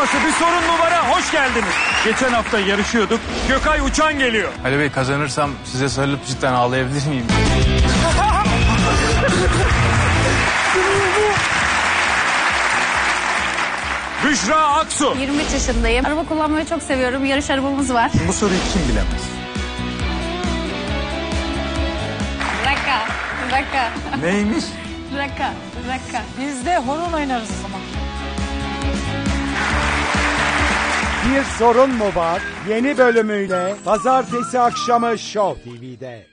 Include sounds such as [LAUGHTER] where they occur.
yarışması bir sorun mu var? ha? Hoş geldiniz. Geçen hafta yarışıyorduk. Gökay Uçan geliyor. Ali Bey kazanırsam size sarılıp cidden ağlayabilir miyim? [LAUGHS] Büşra Aksu. 23 yaşındayım. Araba kullanmayı çok seviyorum. Yarış arabamız var. Bu soruyu kim bilemez? Raka, raka, Neymiş? raka, raka. Biz de horon oynarız o zaman. Bir sorun mu var? Yeni bölümüyle pazartesi akşamı Show TV'de.